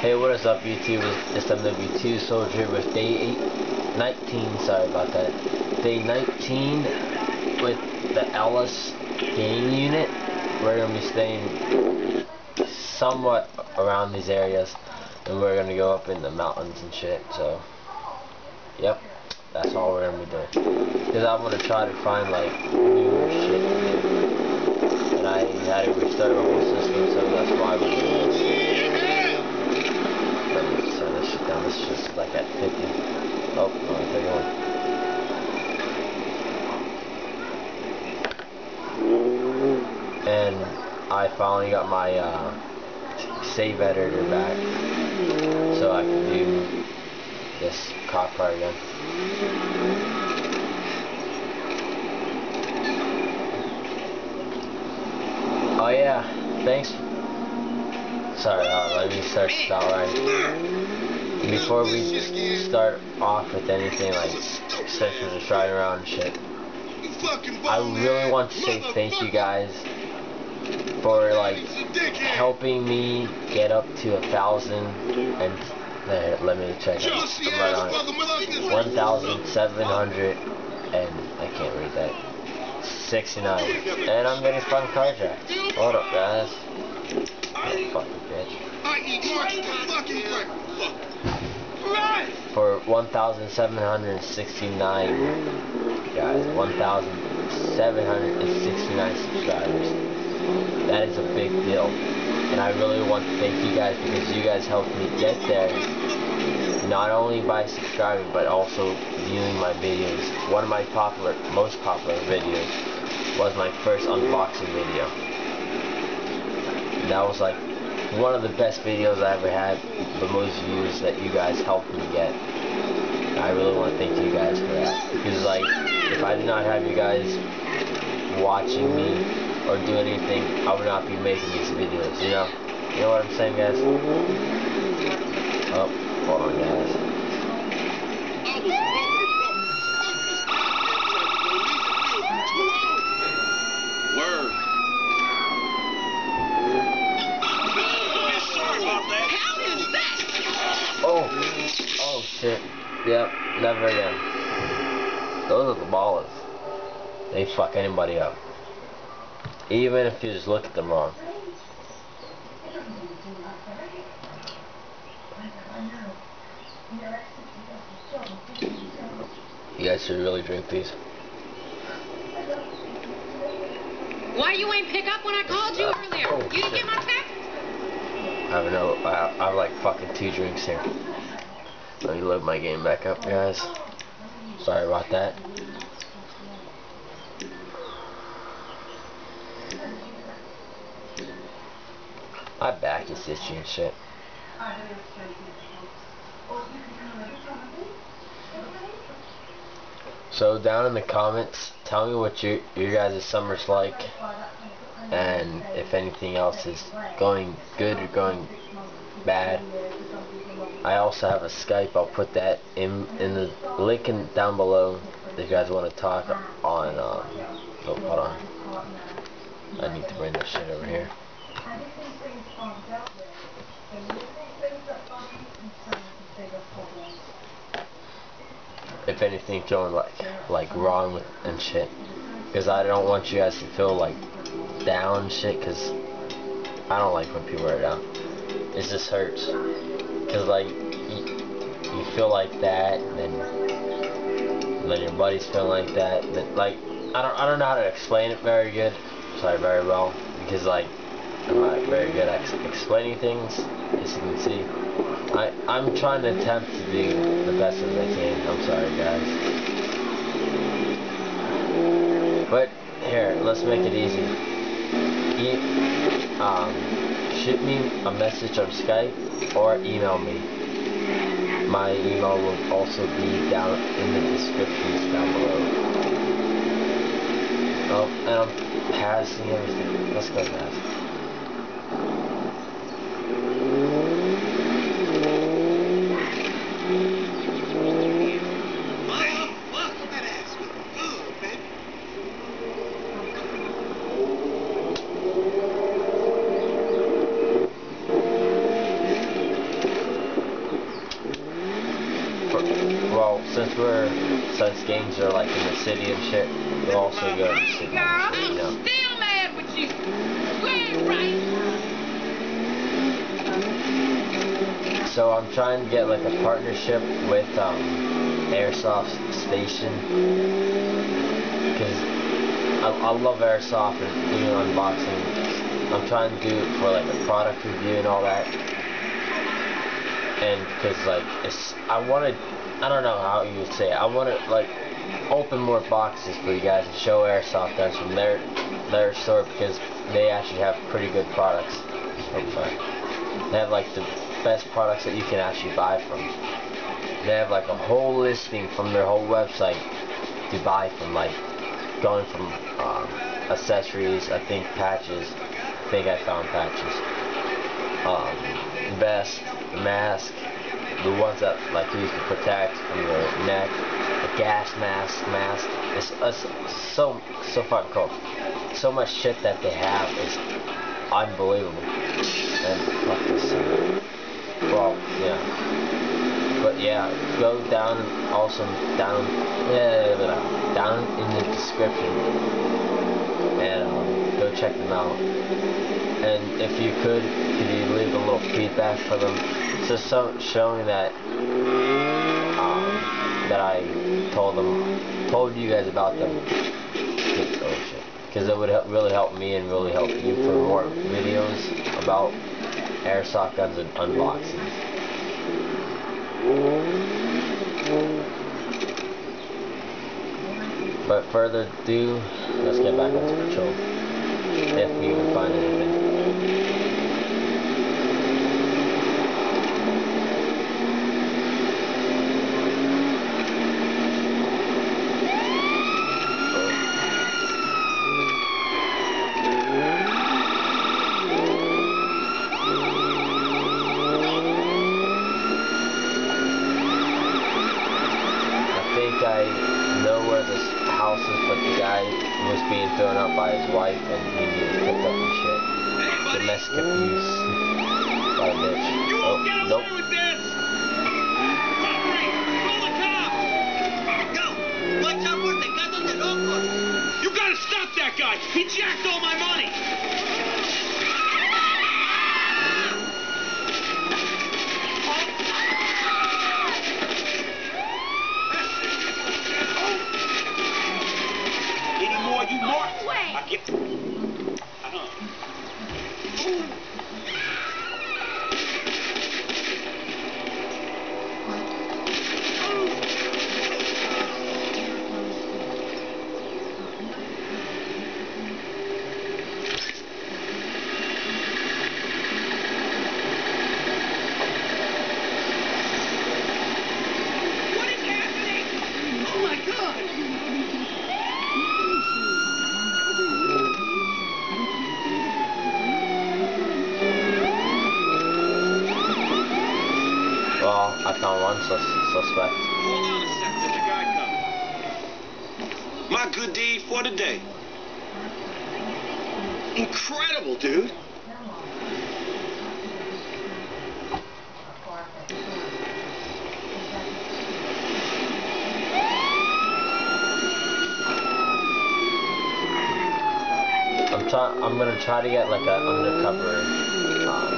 Hey, what is up YouTube? It's MW2 Soldier with day 8, 19, sorry about that. Day 19 with the Ellis game unit. We're going to be staying somewhat around these areas. And we're going to go up in the mountains and shit, so. Yep, that's all we're going to be doing. Because I want to try to find like new shit to do. And I had to restart my whole system, so that's why we're doing this is just like at 50. Oh, oh 31. And I finally got my uh, save editor back, so I can do this cop car again. Oh yeah, thanks. Sorry, uh, let me start start right before we start off with anything like such as just riding around shit, I really want to say thank you guys for like helping me get up to a thousand and let me check it. Right on. One thousand seven hundred and I can't read that. 69. And I'm getting fun carjacked. Hold up guys. Oh, fucking bitch 1,769 guys, 1,769 subscribers. That is a big deal. And I really want to thank you guys because you guys helped me get there. Not only by subscribing, but also viewing my videos. One of my popular, most popular videos was my first unboxing video. That was like one of the best videos I ever had, the most views that you guys helped me get. I really want to thank you guys for that. Because, like, if I did not have you guys watching me or doing anything, I would not be making these videos, you know? You know what I'm saying, guys? Oh, hold on, guys. Oh, oh, shit. Yep, never again. Those are the ballers. They fuck anybody up. Even if you just look at them wrong. You guys should really drink these. Why you ain't pick up when I called you earlier? Oh, you didn't get my text? I have no, I, I have like fucking two drinks here. Let me load my game back up, guys. Sorry about that. My back is itchy and shit. So down in the comments, tell me what your your guys' summer's like, and if anything else is going good or going bad. I also have a Skype. I'll put that in in the link in, down below if you guys want to talk on. Um, oh, hold on. I need to bring this shit over here. If anything going like like wrong with and shit, because I don't want you guys to feel like down shit. Because I don't like when people are down. It just hurts. Cause like you, you feel like that, and then then your buddies feel like that. Then like I don't I don't know how to explain it very good. Sorry, very well because like I'm not very good at explaining things, as you can see. I I'm trying to attempt to do the best as I can. I'm sorry, guys. But here, let's make it easy. E um, shoot me a message on Skype or email me. My email will also be down in the descriptions down below. Oh, and I'm passing everything. Let's go fast. well, since we're since games are like in the city and shit, we'll also go to the city. You I'm know. still mad with you. You ain't right. So I'm trying to get like a partnership with um, Airsoft Station because I, I love Airsoft and doing unboxing. I'm trying to do it for like a product review and all that. And because like I want to, I don't know how you would say it. I want to like open more boxes for you guys and show Airsoft guns from their their store because they actually have pretty good products. Oh. They have like the best products that you can actually buy from. They have like a whole listing from their whole website to buy from, like going from um, accessories, I think patches. I think I found patches. Um, vest, mask, the ones that like you can protect from your neck, the gas mask, mask. It's, it's so so fucking cool. So much shit that they have is unbelievable. And fuck this. Uh, Well, yeah. But yeah, go down also down yeah, blah, blah, down in the description and um, go check them out. And if you could, could you leave a little feedback for them, just so showing that um, that I told them, told you guys about them. Oh. Because it would help, really help me and really help you for more videos about airsoft guns and unboxings. But further ado, let's get back into patrol. If we can find anything. I think I know where this house is, but the guy was being thrown out by his wife and he needed picked up and shit. Domestic abuse by a bitch. You Oh, won't get away nope. with this! Henry, call the cops! Go! Watch out for Tecatos de Locos! You gotta stop that guy! He jacked all my money! Any more, you mark? Wait. I get. Uh-huh. What is happening? Oh my god! Well, I found one sus suspect. Hold on a sec, there's a guy coming. My good deed for the day. Incredible, dude. I'm trying. I'm gonna try to get like an undercover. Um,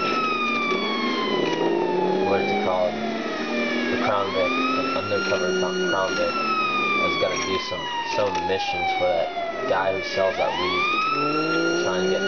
what is it called? The Crown Vic. An undercover Crown Vic. I was gonna do some some missions for that guy who sells that weed. Trying to get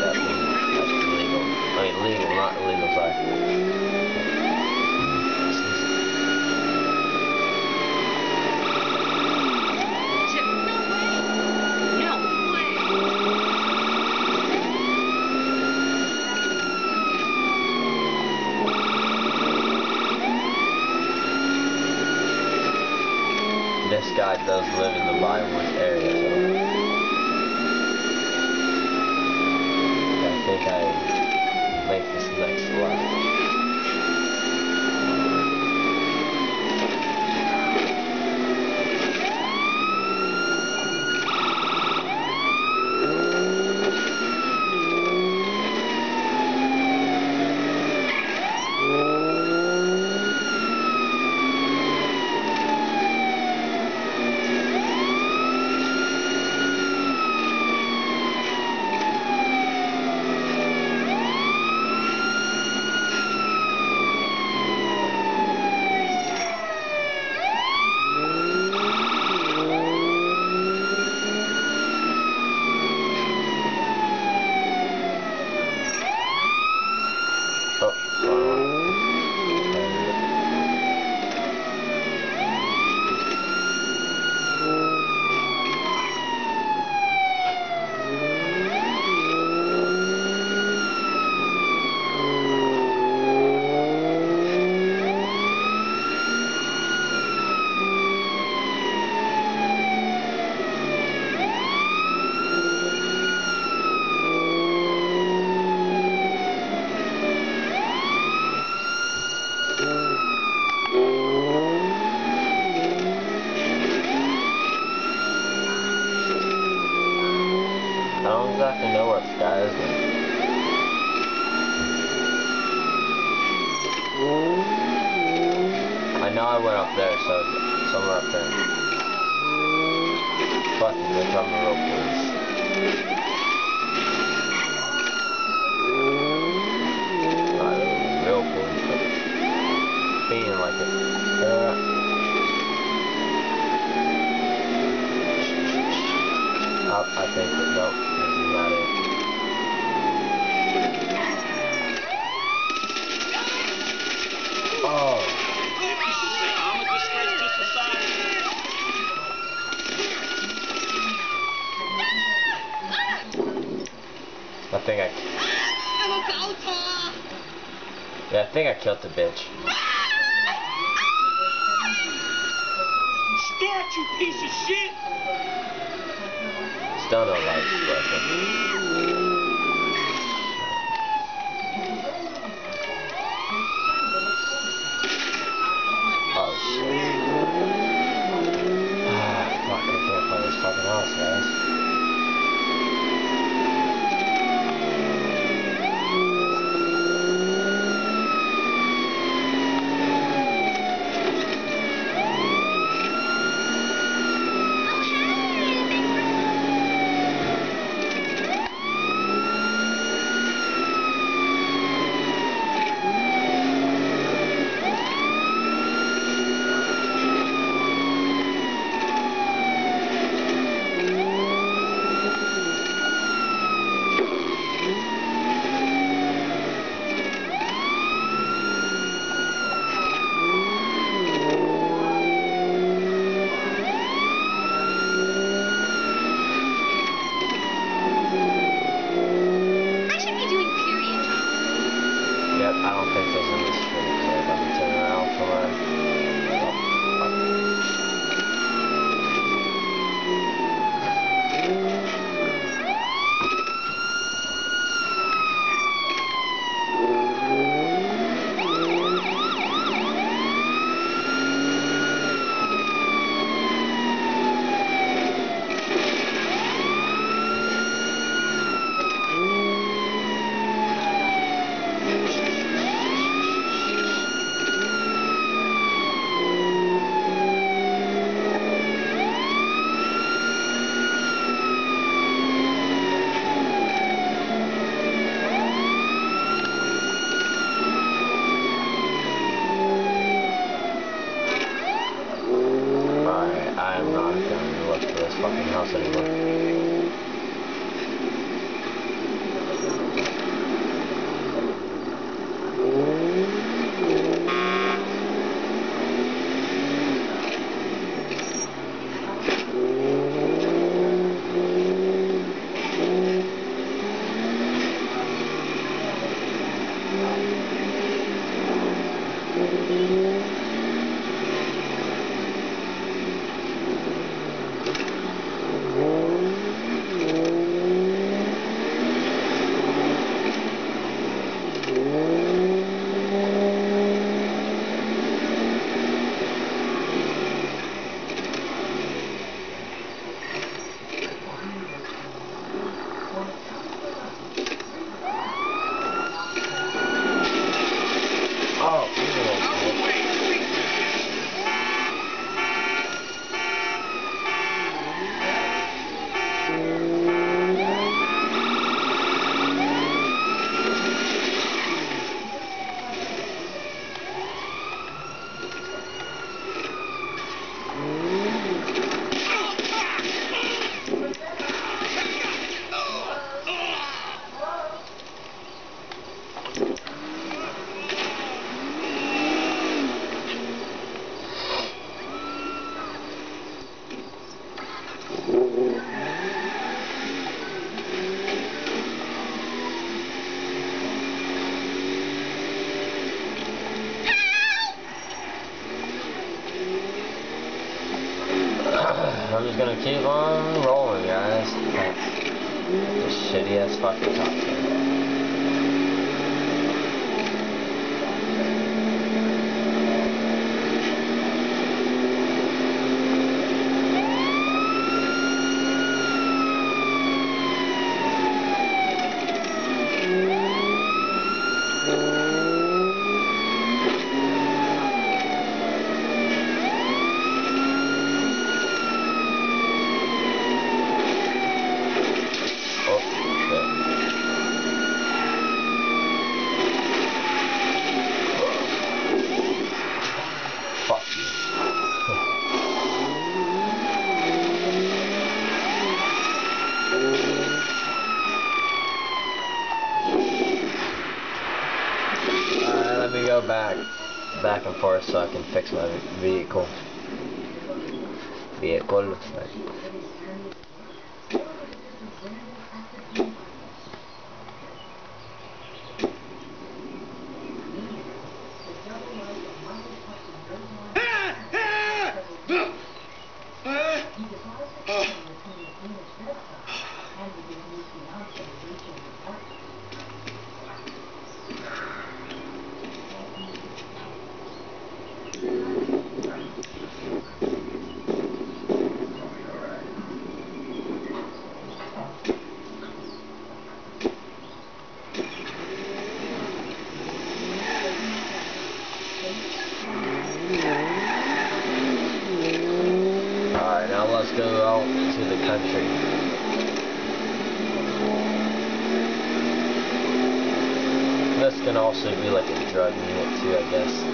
killed the bitch. Fix my vehicle. Vehicle. Alright, now let's go out to the country. This can also be like a drug unit too, I guess.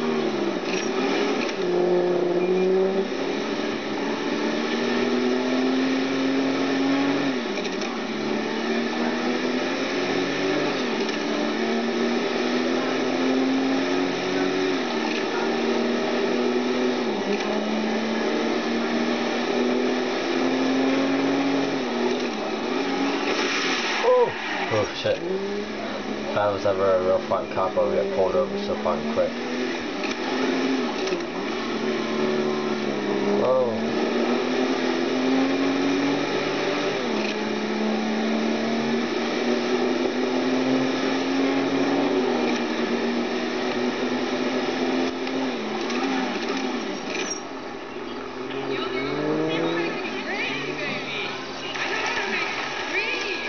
Oh, oh shit. If I was ever a real fucking cop, I would get pulled over so fucking quick. Oh.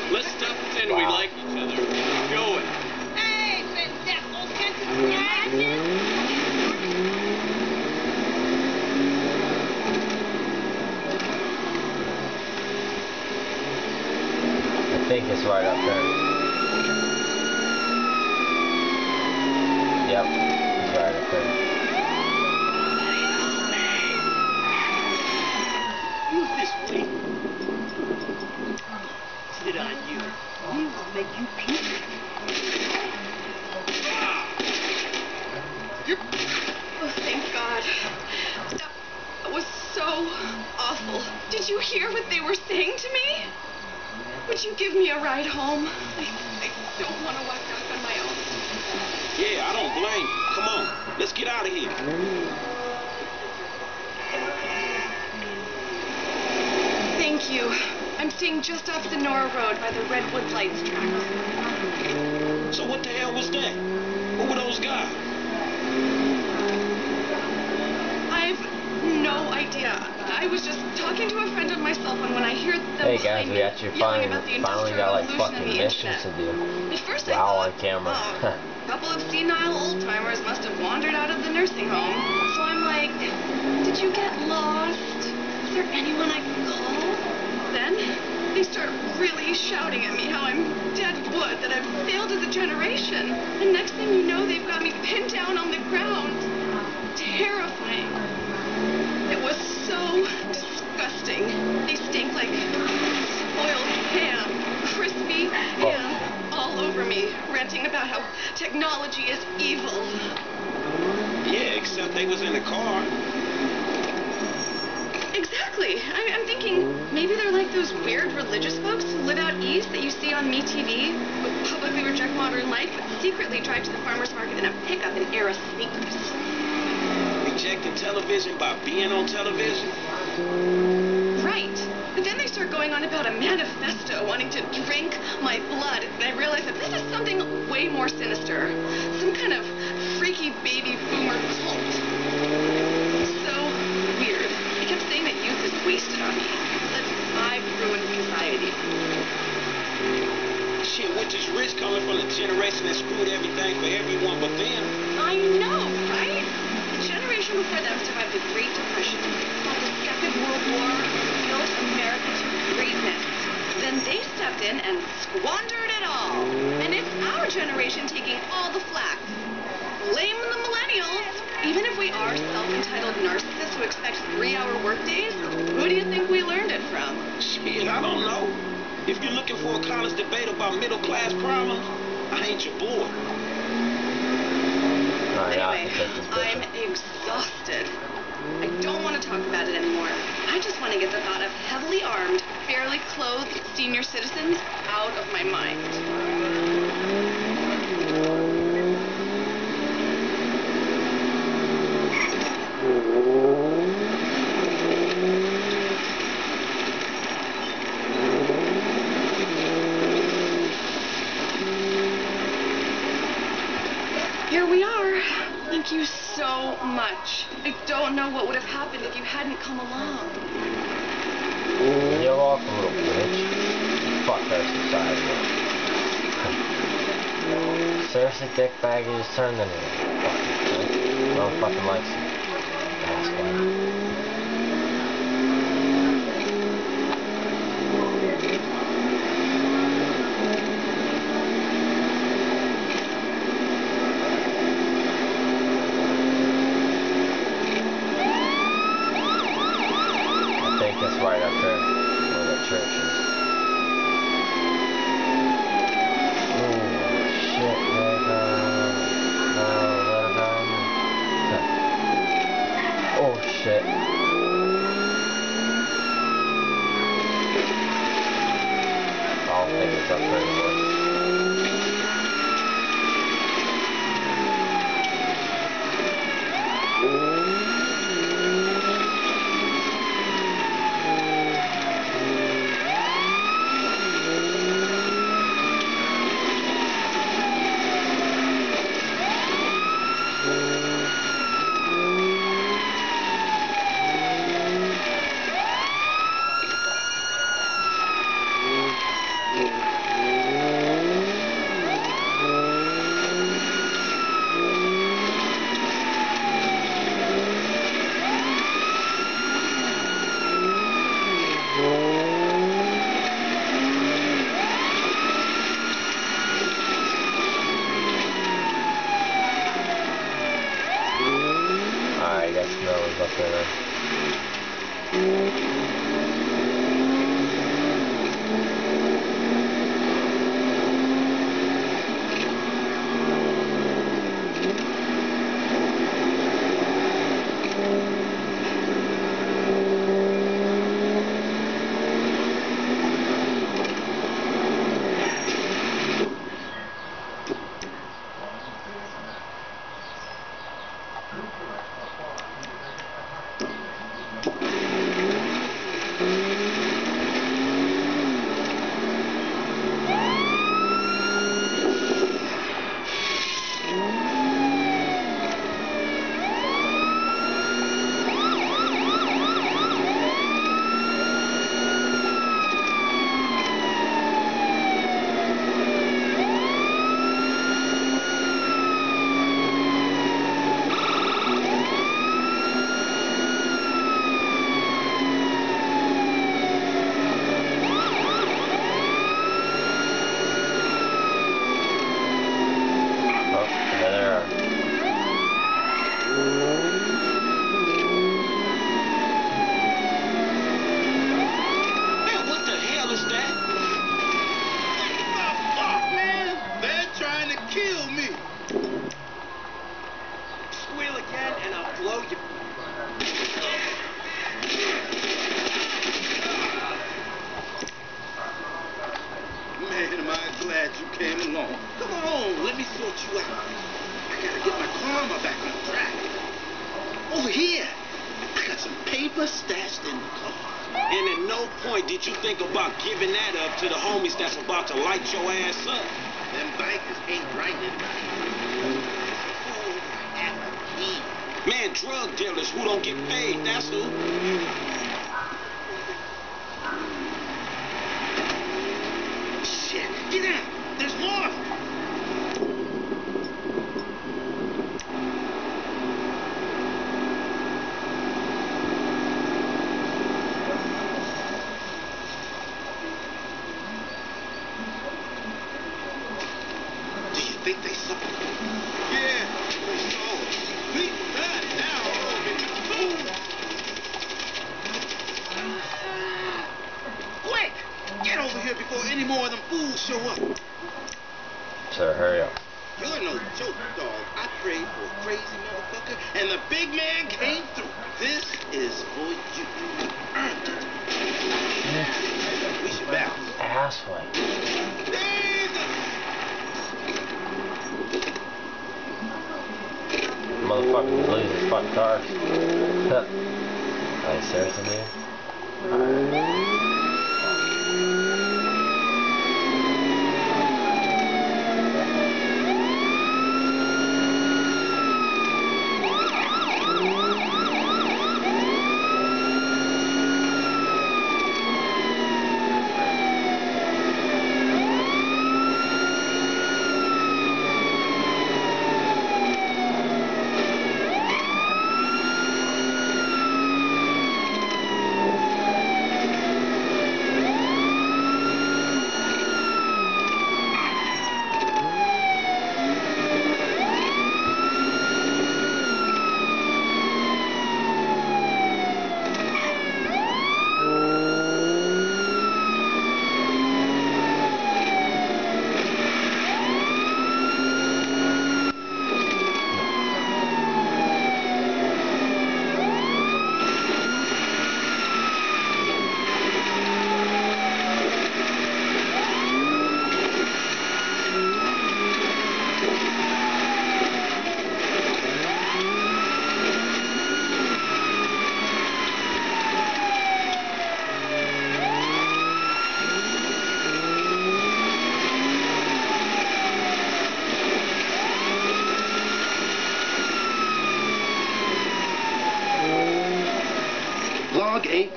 Let's stop pretending we like each other. Keep going. Hey, pendejo, ¿qué I think it's right up there. Yep, it's right up there. Use this way. Sit on you. We will make you puke. Oh, thank God. That was so awful. Did you hear what they were saying to me? Would you give me a ride home? I, I don't want to walk back on my own. Yeah, I don't blame you. Come on, let's get out of here. Thank you. I'm staying just off Senora Road by the Redwood Lights tracks. So what the hell was that? Who were those guys? I've no idea. I was just talking to a friend on my cell phone when I hear them Hey guys, behind we me actually yelling finally, finally got like fucking missions to do. At first I Wow, thought, on camera. oh, a couple of senile old timers must have wandered out of the nursing home. So I'm like, did you get lost? Is there anyone I can call? Then they start really shouting at me how I'm dead wood, that I've failed as a generation. And next thing you know, they've got me pinned down on the ground. Terrifying. It was so disgusting. They stink like spoiled ham, crispy ham, oh. all over me, ranting about how technology is evil. Yeah, except they was in the car. Exactly. I, I'm thinking maybe they're like those weird religious folks who live out east that you see on MeTV, who publicly reject modern life but secretly drive to the farmer's market in a pickup in Era sneakers. Rejecting television by being on television. Right. But then they start going on about a manifesto wanting to drink my blood, and I realize that this is something way more sinister. Some kind of freaky baby boomer cult. So weird. They kept saying that youth is wasted on me. That I've ruined society. Shit, which is rich coming from the generation that screwed everything for everyone but them. I know, right? The generation before them survived the Great Depression, fought the Second World War, built America greatness. Then they stepped in and squandered it all. And it's our generation taking all the flack. Blame the millennials. Even if we are self-entitled narcissists who expect three-hour workdays, who do you think we learned it from? Shit, I don't know. If you're looking for a college debate about middle class problems, I ain't your boy. I Anyway, can take this I'm exhausted. I don't want to talk about it anymore. I just want to get the thought of heavily armed, barely clothed senior citizens out of my mind. Thank you so much. I don't know what would have happened if you hadn't come along. You're welcome, little bitch. Fuck our society. Seriously, dickbag, you just turned into a fucking. No fucking likes you. About your ass up. Them bikers ain't writing. Key. Man, drug dealers who don't get paid, that's who. Shit, get out.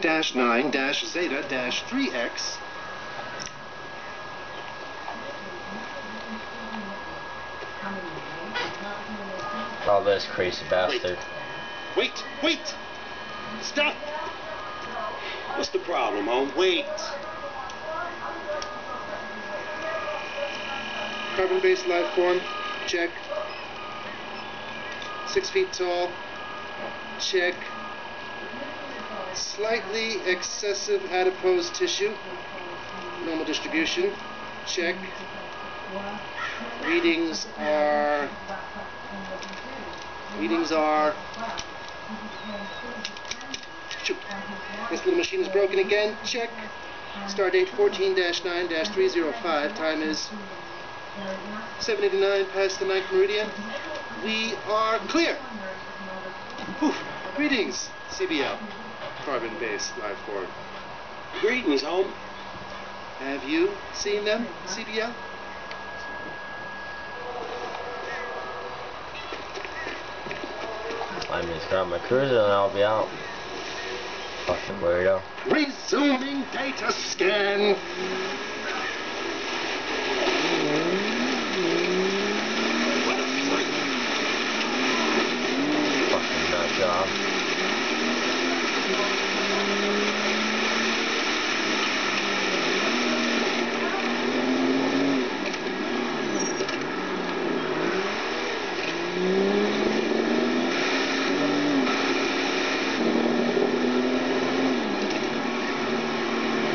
8-9-Zeta-3X All this crazy bastard. Wait, wait! Stop! What's the problem, home? Wait. Carbon-based life form, check. Six feet tall, check. Slightly excessive adipose tissue, normal distribution, check. Readings are. Readings are. Shoot. This little machine is broken again, check. Star date 14 9 305, time is 789 past the ninth meridian. We are clear. Whew. Greetings, CBL, carbon-based life form. Greetings, home. Have you seen them, CBL? I mean, grab my cruiser and I'll be out. Fucking weirdo. Resuming data scan. What a freak. Fucking nut job.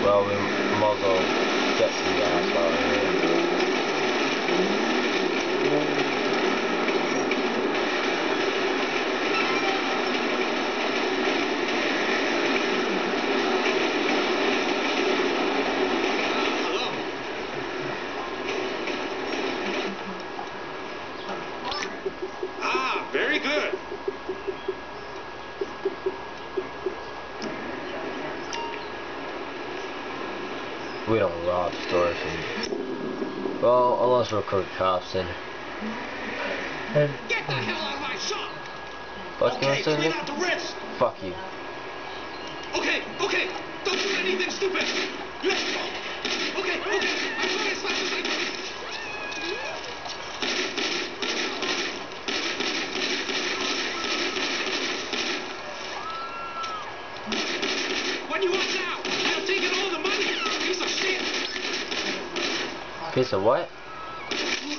Well, we might as well get some gas while we're here. Hello. Ah, very good. We don't rob stores and well, unless we're crooked cops and and Get the hell out of my shop. fuck you okay, want clean out the rest. Fuck you. Okay, okay. Don't do anything stupid. Let's go. Okay, okay. I'm sorry, as fast as I can. Piece of what?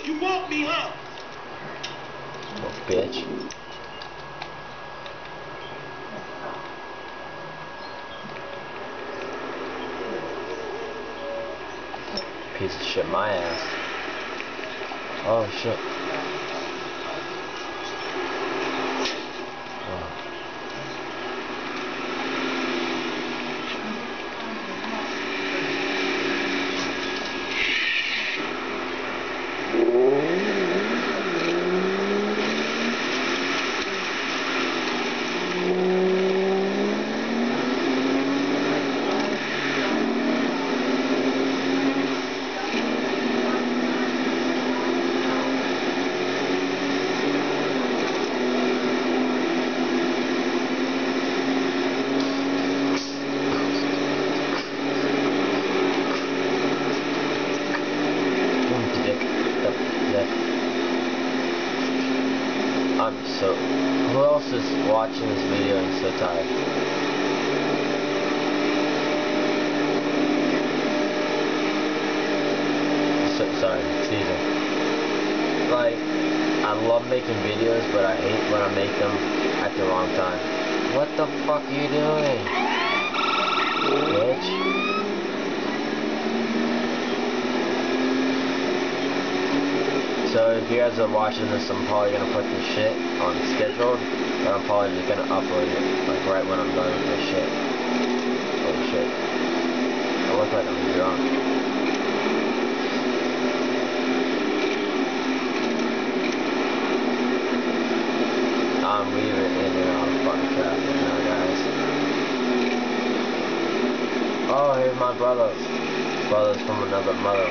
You want me, huh? Oh, bitch. Piece of shit, my ass. Oh shit. else is watching this video and so tired? So, sorry, excuse me. Like, I love making videos, but I hate when I make them at the wrong time. What the fuck are you doing? Bitch. So if you guys are watching this, I'm probably gonna put this shit on scheduled, but I'm probably just gonna upload it like right when I'm done with this shit. Oh shit. I look like I'm drunk. I'm weaving in and out of fucking traffic now, guys. Oh, here's my brother. Brothers from another mother.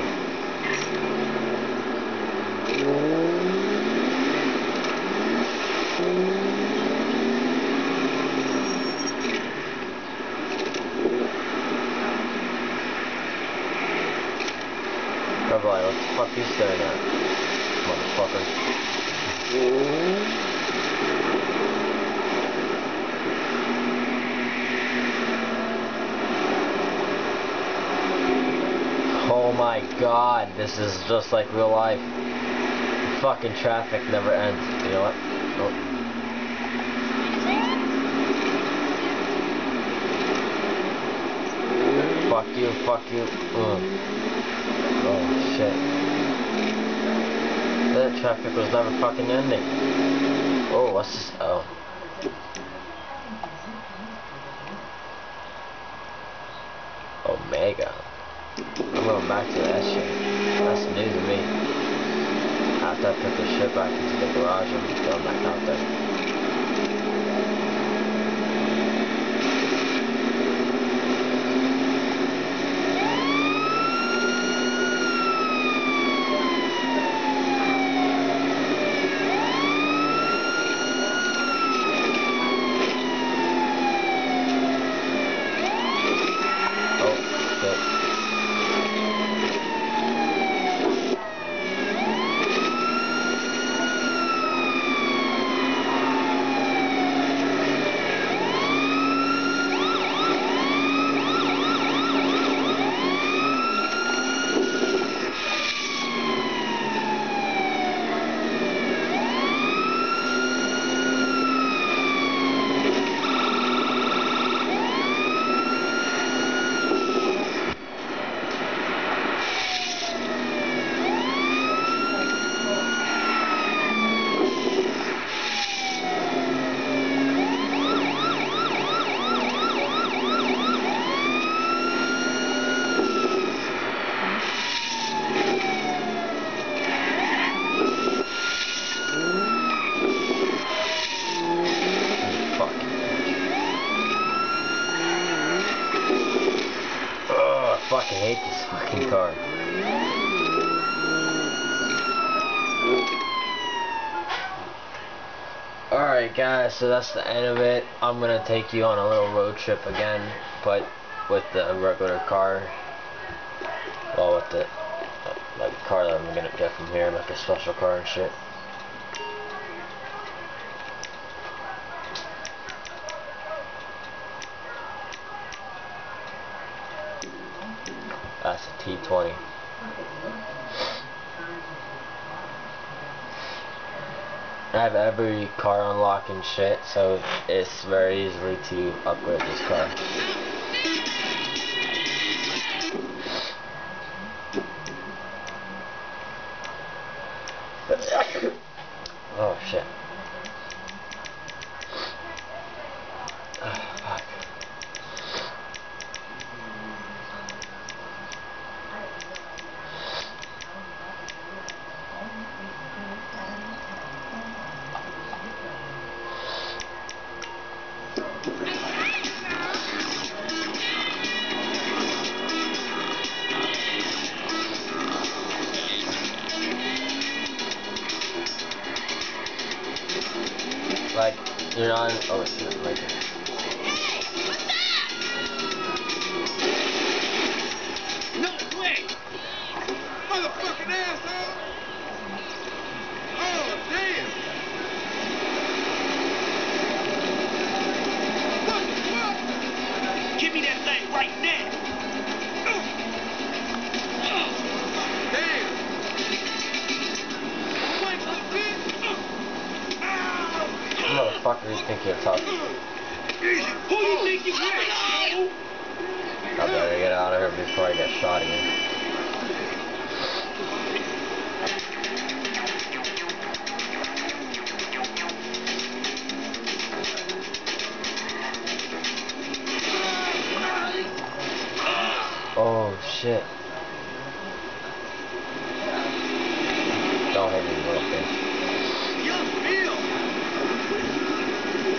They're like, what the fuck you staring at, motherfucker? Oh my god, this is just like real life. Fucking traffic never ends. You know what? Fuck you, fuck you. Ugh. Oh shit. Traffic was never fucking ending. Oh, what's this? Oh. Omega. I'm going back to that shit. That's new to me. After I put the shit back into the garage, I'm just going back out there. Oh, shit. Fuck. Ugh, I fucking hate this fucking car. Alright guys, so that's the end of it. I'm gonna take you on a little road trip again, but with the regular car. Well, with the like car that I'm gonna get from here, like a special car and shit. Every car unlock and shit, so it's very easily to upgrade this car.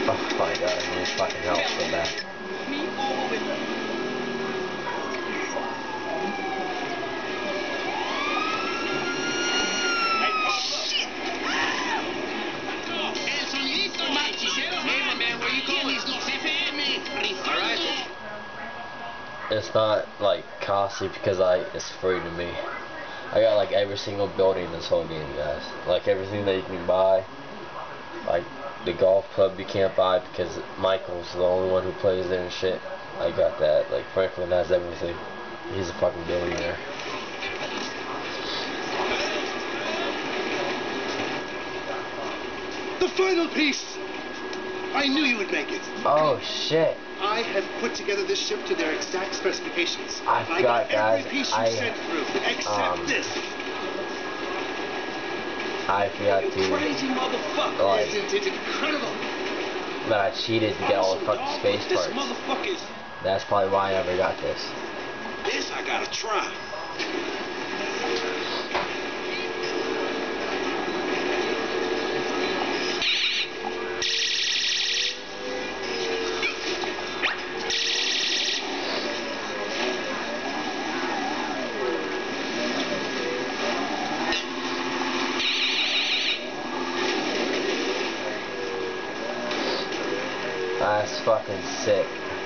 My god, I need fucking help all with It's not like costly because I it's free to me. I got like every single building in this whole game, guys. Like everything that you can buy. Like the golf club you can't buy because Michael's the only one who plays there and shit. I got that. Like Franklin has everything. He's a fucking billionaire. The final piece! I knew you would make it. Oh shit. I have put together this ship to their exact specifications. I I got guys. every piece you I, sent through, except um, this. Oh, I forgot to like Isn't it incredible? that I cheated to get all the fucking space parts. That's probably why I never got this. This I gotta try. That's fucking sick.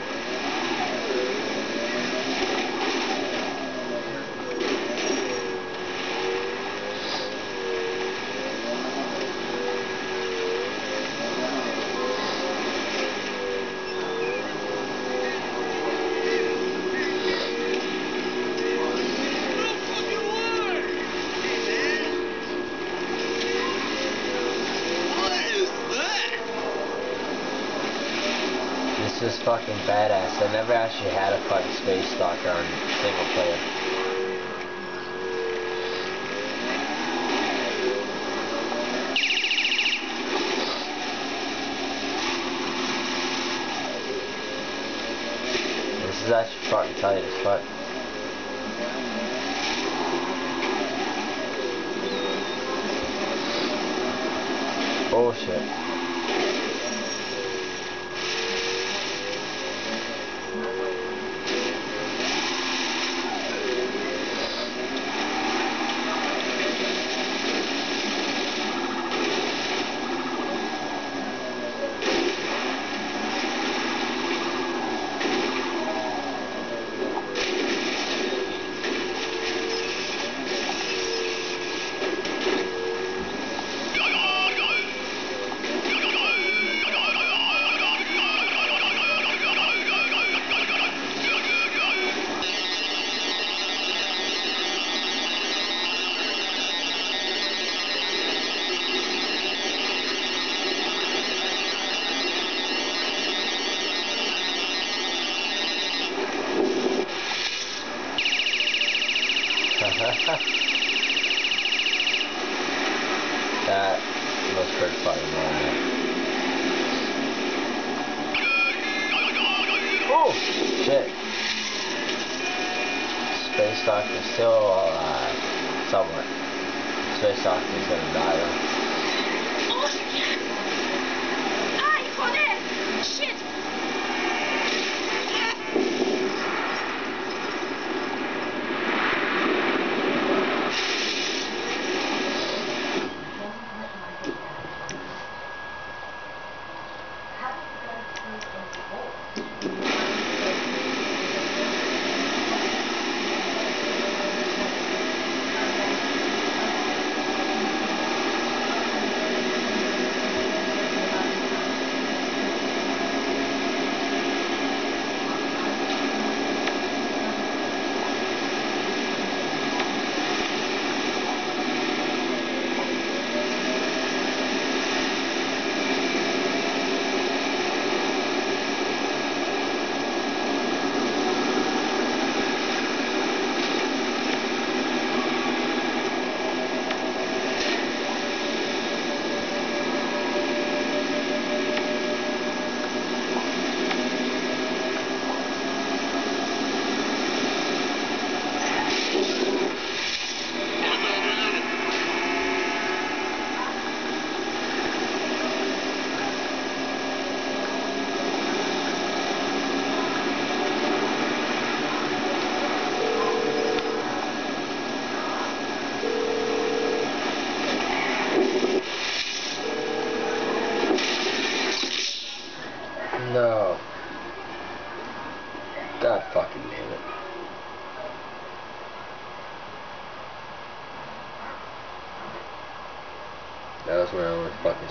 Fucking badass. I never actually had a fucking space stalker on single player. This is actually fucking tight as fuck. Bullshit.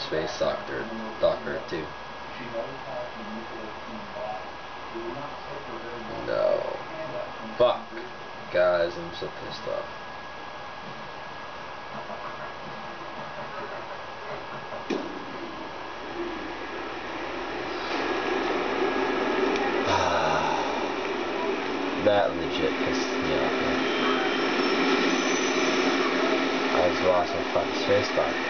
Space Docker, doctor too. No. Fuck. Guys, I'm so pissed off. that legit pissed me off. I just lost my fucking space Docker.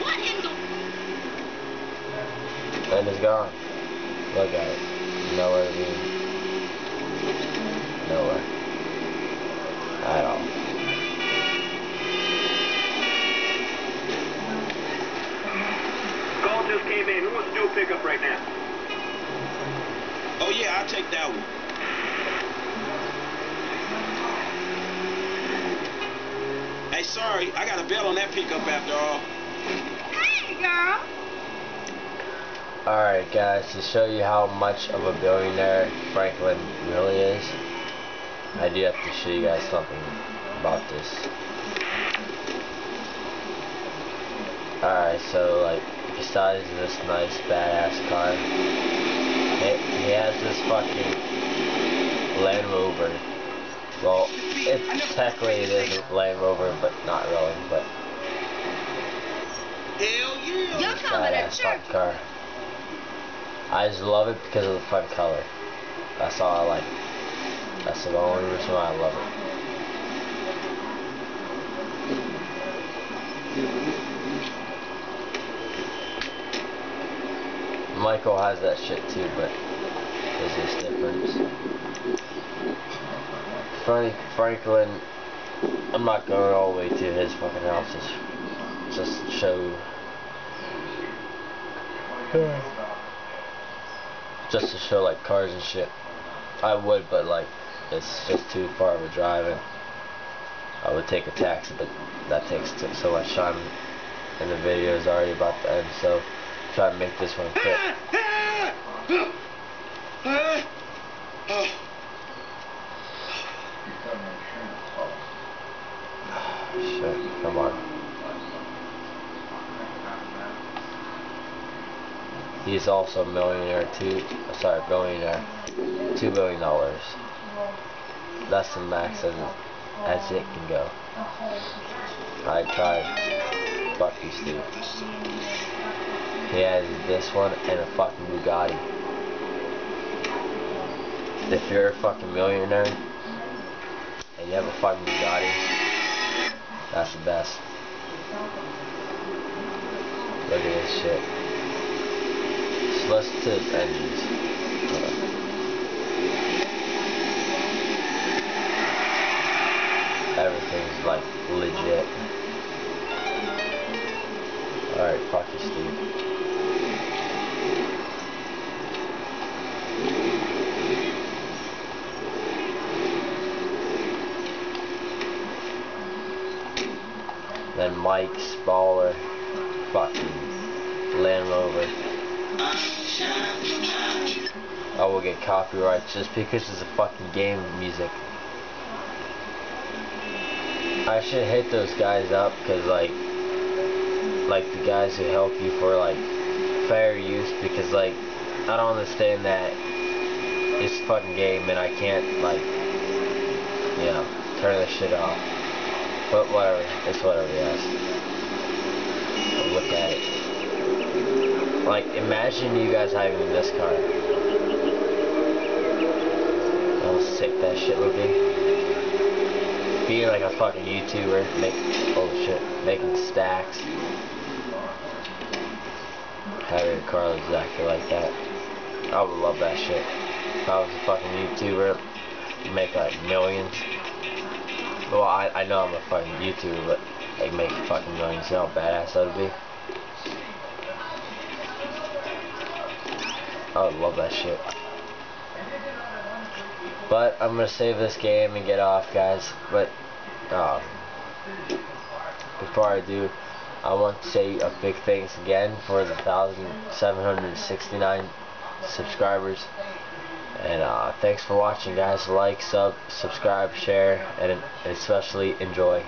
What in the... And it's gone. Look at it. Nowhere to be. Nowhere. At all. Call just came in. Who wants to do a pickup right now? Oh yeah, I'll take that one. Hey, sorry, I got a bill on that pickup after all. Hey, girl. Alright guys, to show you how much of a billionaire Franklin really is, I do have to show you guys something about this. Alright, so like, besides this nice badass car, he, he has this fucking Land Rover. Well, it technically it is a Land Rover, but not really, but Hell yeah. You're coming to church. fucking car. I just love it because of the front color. That's all I like. That's the only reason why I love it. Michael has that shit too, but there's this difference. Frank Franklin, I'm not going all the way to his fucking house. Just, just show just to show like cars and shit. I would, but like it's just too far of a drive, and I would take a taxi, but that takes t- so much time, and the video is already about to end. So try to make this one quick. Shit, come on. He's also a millionaire too. Uh, sorry, billionaire. Two billion dollars. That's the max as, as it can go. I tried. Fuck you, Steve. He has this one and a fucking Bugatti. If you're a fucking millionaire and you have a fucking Bugatti, that's the best. Look at this shit. So let's engines. On. Everything's like legit. Alright, fuck you, Steve. Then Mike's baller, fucking Land Rover. I will get copyright just because it's a fucking game music. I should hit those guys up because like, like the guys who help you for like fair use because like I don't understand that it's a fucking game and I can't like, you know, turn this shit off. But whatever, it's whatever, yes. But look at it. Like, imagine you guys having this car. How sick that shit would be. Being like a fucking YouTuber, make, oh shit, making stacks. Having a car exactly like that. I would love that shit. If I was a fucking YouTuber, make like millions. Well, I, I know I'm a fucking YouTuber, but like make fucking millions. You know how badass that would be? I love that shit. But I'm gonna save this game and get off, guys. But um, before I do, I want to say a big thanks again for the 1,769 subscribers. And uh, thanks for watching, guys. Like, sub, subscribe, share, and especially enjoy.